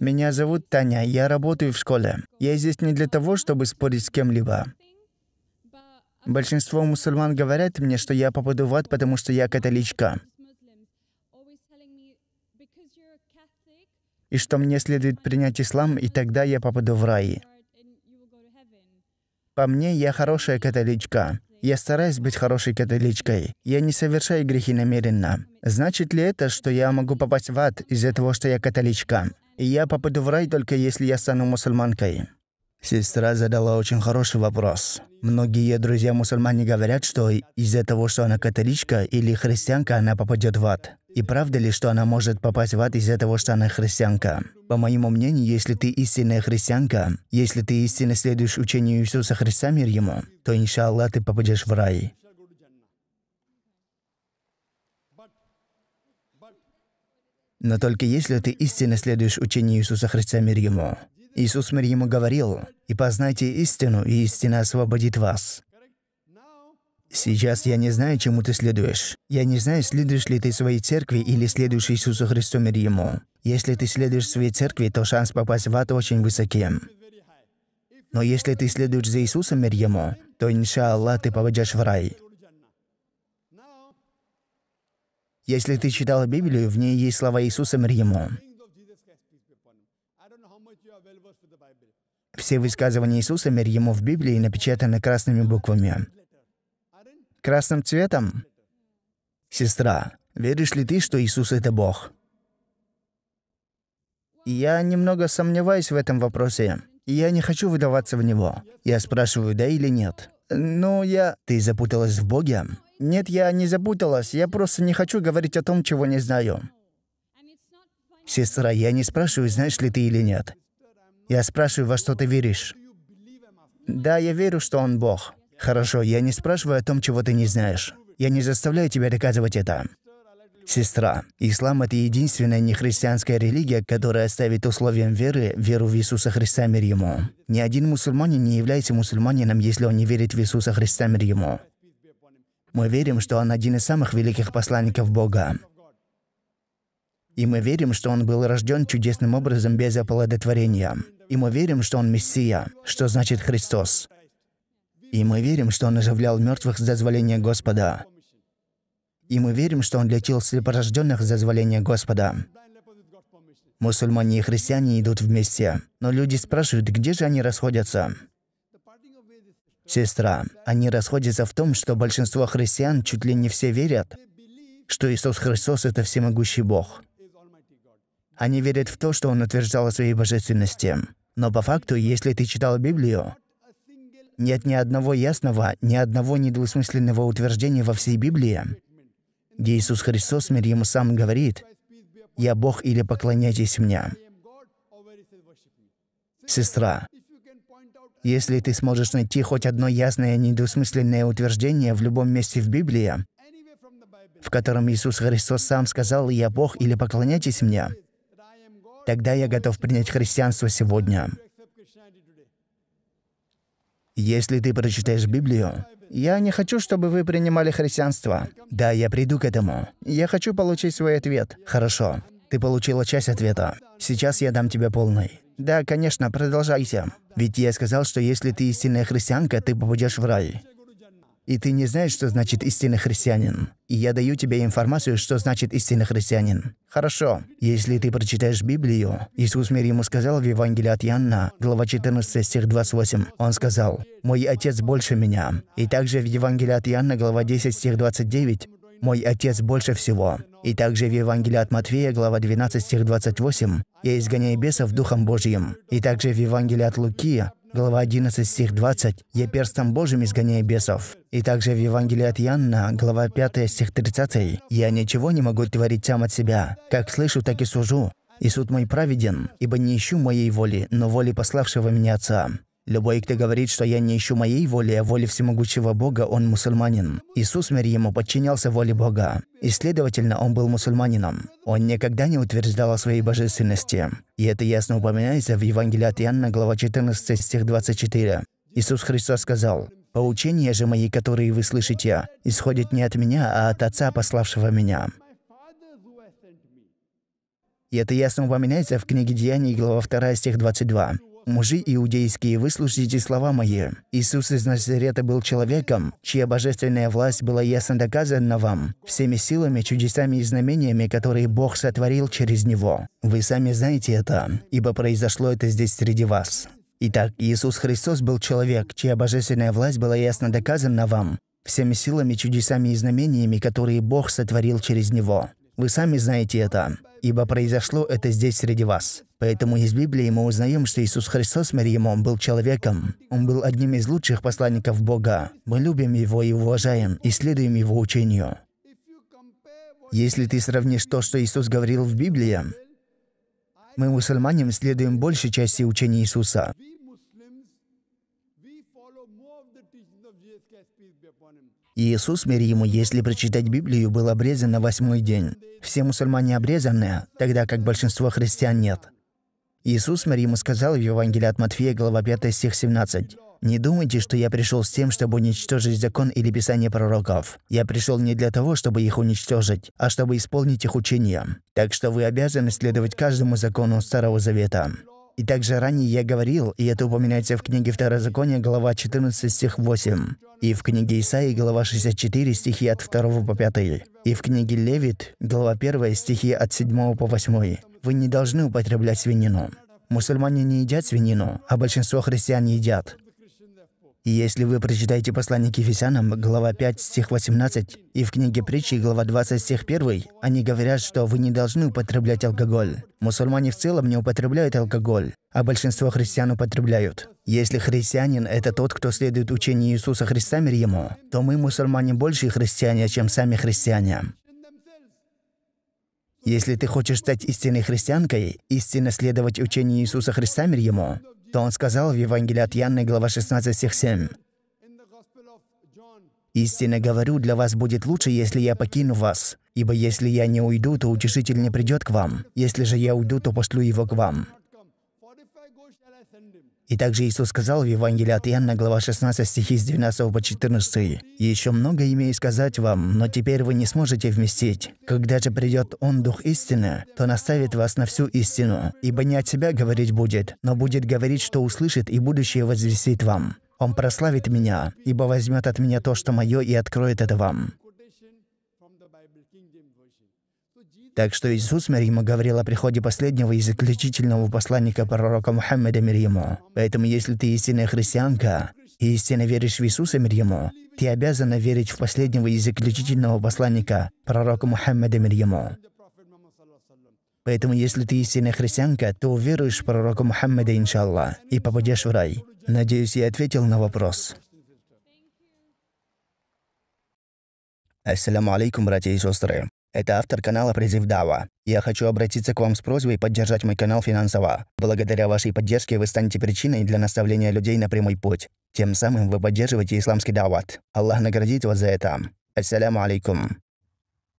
Меня зовут Таня, я работаю в школе. Я здесь не для того, чтобы спорить с кем-либо. Большинство мусульман говорят мне, что я попаду в ад, потому что я католичка. И что мне следует принять ислам, и тогда я попаду в рай. По мне, я хорошая католичка. Я стараюсь быть хорошей католичкой. Я не совершаю грехи намеренно. Значит ли это, что я могу попасть в ад из-за того, что я католичка? Я попаду в рай только если я стану мусульманкой? Сестра задала очень хороший вопрос. Многие друзья-мусульмане говорят, что из-за того, что она католичка или христианка, она попадет в ад. И правда ли, что она может попасть в ад из-за того, что она христианка? По моему мнению, если ты истинная христианка, если ты истинно следуешь учению Иисуса Христа, мир ему, то, иншаллах, ты попадешь в рай. Но только если ты истинно следуешь учению Иисуса Христа, мир ему. Иисус мир ему говорил, «И познайте истину, и истина освободит вас». Сейчас я не знаю, чему ты следуешь. Я не знаю, следуешь ли ты своей церкви или следуешь Иисусу Христу мир Ему. Если ты следуешь своей церкви, то шанс попасть в ад очень высокий. Но если ты следуешь за Иисусом мир Ему, то, иншаллах, ты попадешь в рай. Если ты читал Библию, в ней есть слова Иисуса мир Ему. Все высказывания Иисуса мир Ему в Библии напечатаны красными буквами. Красным цветом? Сестра, веришь ли ты, что Иисус — это Бог? Я немного сомневаюсь в этом вопросе. Я не хочу выдаваться в него. Я спрашиваю, да или нет. Ну, я... Ты запуталась в Боге? Нет, я не запуталась. Я просто не хочу говорить о том, чего не знаю. Сестра, я не спрашиваю, знаешь ли ты или нет. Я спрашиваю, во что ты веришь. Да, я верю, что Он Бог. Хорошо, я не спрашиваю о том, чего ты не знаешь. Я не заставляю тебя доказывать это. Сестра, ислам — это единственная нехристианская религия, которая ставит условием веры веру в Иисуса Христа мир ему. Ни один мусульманин не является мусульманином, если он не верит в Иисуса Христа мир ему. Мы верим, что он один из самых великих посланников Бога. И мы верим, что он был рожден чудесным образом без оплодотворения. И мы верим, что он Мессия, что значит Христос. И мы верим, что Он оживлял мертвых за дозволения Господа. И мы верим, что Он лечил слепорожденных за дозволения Господа. Мусульмане и христиане идут вместе. Но люди спрашивают, где же они расходятся? Сестра, они расходятся в том, что большинство христиан чуть ли не все верят, что Иисус Христос — это всемогущий Бог. Они верят в то, что Он утверждал о своей божественности. Но по факту, если ты читал Библию, нет ни одного ясного, ни одного недвусмысленного утверждения во всей Библии, Иисус Христос, мир Ему сам говорит, «Я Бог или поклоняйтесь мне». Сестра, если ты сможешь найти хоть одно ясное недвусмысленное утверждение в любом месте в Библии, в котором Иисус Христос сам сказал «Я Бог» или «Поклоняйтесь мне», тогда я готов принять христианство сегодня. Если ты прочитаешь Библию, я не хочу, чтобы вы принимали христианство. Да, я приду к этому. Я хочу получить свой ответ. Хорошо. Ты получила часть ответа. Сейчас я дам тебе полный. Да, конечно, продолжайте. Ведь я сказал, что если ты истинная христианка, ты попадешь в рай и ты не знаешь, что значит истинный христианин. И я даю тебе информацию, что значит истинный христианин. Хорошо. Если ты прочитаешь Библию, Иисус мир ему сказал в Евангелии от Иоанна, глава 14, стих 28. Он сказал, «Мой Отец больше меня». И также в Евангелии от Иоанна, глава 10, стих 29, «Мой Отец больше всего». И также в Евангелии от Матфея, глава 12, стих 28, «Я изгоняю бесов Духом Божьим». И также в Евангелии от Луки, глава 11, стих 20, «Я перстом Божьим изгоняю бесов». И также в Евангелии от Иоанна, глава 5, стих 30, «Я ничего не могу творить сам от себя. Как слышу, так и сужу. И суд мой праведен, ибо не ищу моей воли, но воли пославшего меня Отца». Любой, кто говорит, что я не ищу моей воли, а воли всемогущего Бога, он мусульманин. Иисус мир ему подчинялся воле Бога. И, следовательно, он был мусульманином. Он никогда не утверждал о своей божественности. И это ясно упоминается в Евангелии от Иоанна, глава 14, стих 24. Иисус Христос сказал, «Поучения же мои, которые вы слышите, исходят не от меня, а от Отца, пославшего меня». И это ясно упоминается в книге Деяний, глава 2, стих 22. «Мужи иудейские, выслушайте слова мои. Иисус из Назарета был человеком, чья божественная власть была ясно доказана вам, всеми силами, чудесами и знамениями, которые Бог сотворил через Него. Вы сами знаете это, ибо произошло это здесь среди вас. Итак, Иисус Христос был человек, чья божественная власть была ясно доказана вам, всеми силами, чудесами и знамениями, которые Бог сотворил через Него. Вы сами знаете это, ибо произошло это здесь среди вас. Поэтому из Библии мы узнаем, что Иисус Христос Мариему был человеком. Он был одним из лучших посланников Бога. Мы любим Его и уважаем, и следуем Его учению. Если ты сравнишь то, что Иисус говорил в Библии, мы, мусульмане, следуем большей части учения Иисуса. Иисус, мир ему, если прочитать Библию, был обрезан на восьмой день. Все мусульмане обрезаны, тогда как большинство христиан нет. Иисус, мир ему, сказал в Евангелии от Матфея, глава 5, стих 17. «Не думайте, что я пришел с тем, чтобы уничтожить закон или писание пророков. Я пришел не для того, чтобы их уничтожить, а чтобы исполнить их учения. Так что вы обязаны следовать каждому закону Старого Завета». И также ранее я говорил, и это упоминается в книге Второзакония, глава 14, стих 8, и в книге Исаии, глава 64, стихи от 2 по 5, и в книге Левит, глава 1, стихи от 7 по 8. Вы не должны употреблять свинину. Мусульмане не едят свинину, а большинство христиан едят. Если вы прочитаете послание к Ефесянам, глава 5, стих 18, и в книге притчи, глава 20, стих 1, они говорят, что вы не должны употреблять алкоголь. Мусульмане в целом не употребляют алкоголь, а большинство христиан употребляют. Если христианин – это тот, кто следует учению Иисуса Христа мир ему, то мы, мусульмане, больше христиане, чем сами христиане. Если ты хочешь стать истинной христианкой, истинно следовать учению Иисуса Христа мир ему, то он сказал в Евангелии от Иоанна, глава 16, стих 7. «Истинно говорю, для вас будет лучше, если я покину вас. Ибо если я не уйду, то утешитель не придет к вам. Если же я уйду, то пошлю его к вам». И также Иисус сказал в Евангелии от Иоанна, глава 16, стихи с 12 по 14. «Еще много имею сказать вам, но теперь вы не сможете вместить. Когда же придет Он, Дух истины, то наставит вас на всю истину. Ибо не от себя говорить будет, но будет говорить, что услышит, и будущее возвестит вам. Он прославит меня, ибо возьмет от меня то, что мое, и откроет это вам. Так что Иисус мир говорил о приходе последнего и заключительного посланника пророка Мухаммеда мир Поэтому если ты истинная христианка и истинно веришь в Иисуса мир ты обязана верить в последнего и заключительного посланника пророка Мухаммеда мир Поэтому если ты истинная христианка, то уверуешь в пророка Мухаммеда, иншаллах, и попадешь в рай. Надеюсь, я ответил на вопрос. Ассаламу алейкум, братья и сестры. Это автор канала «Призыв Дава». Я хочу обратиться к вам с просьбой поддержать мой канал финансово. Благодаря вашей поддержке вы станете причиной для наставления людей на прямой путь. Тем самым вы поддерживаете исламский дават. Аллах наградит вас за это. Ассаляму алейкум.